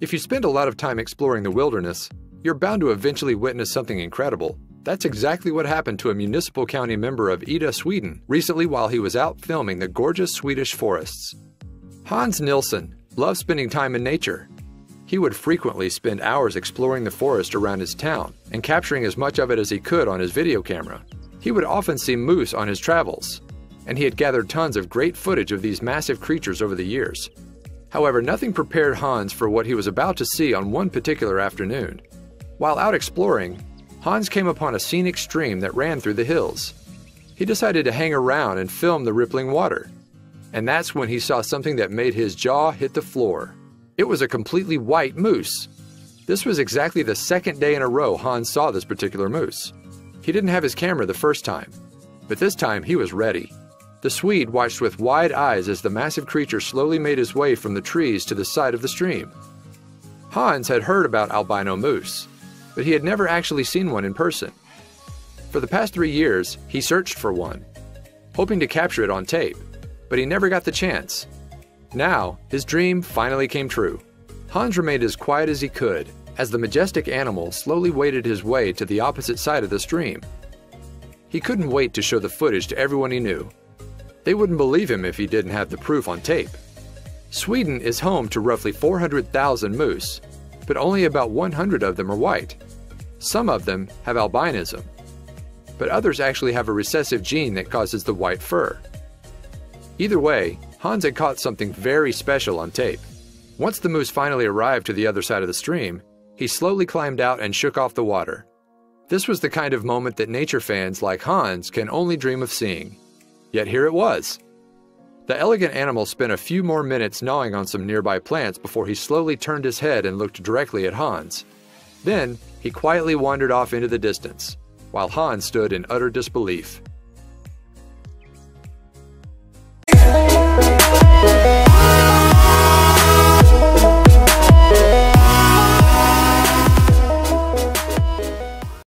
If you spend a lot of time exploring the wilderness, you're bound to eventually witness something incredible. That's exactly what happened to a municipal county member of Eda, Sweden, recently while he was out filming the gorgeous Swedish forests. Hans Nilsson loved spending time in nature. He would frequently spend hours exploring the forest around his town and capturing as much of it as he could on his video camera. He would often see moose on his travels, and he had gathered tons of great footage of these massive creatures over the years. However, nothing prepared Hans for what he was about to see on one particular afternoon. While out exploring, Hans came upon a scenic stream that ran through the hills. He decided to hang around and film the rippling water. And that's when he saw something that made his jaw hit the floor. It was a completely white moose. This was exactly the second day in a row Hans saw this particular moose. He didn't have his camera the first time, but this time he was ready. The Swede watched with wide eyes as the massive creature slowly made his way from the trees to the side of the stream. Hans had heard about albino moose, but he had never actually seen one in person. For the past three years, he searched for one, hoping to capture it on tape, but he never got the chance. Now, his dream finally came true. Hans remained as quiet as he could as the majestic animal slowly waded his way to the opposite side of the stream. He couldn't wait to show the footage to everyone he knew. They wouldn't believe him if he didn't have the proof on tape. Sweden is home to roughly 400,000 moose, but only about 100 of them are white. Some of them have albinism, but others actually have a recessive gene that causes the white fur. Either way, Hans had caught something very special on tape. Once the moose finally arrived to the other side of the stream, he slowly climbed out and shook off the water. This was the kind of moment that nature fans like Hans can only dream of seeing. Yet here it was. The elegant animal spent a few more minutes gnawing on some nearby plants before he slowly turned his head and looked directly at Hans. Then, he quietly wandered off into the distance, while Hans stood in utter disbelief.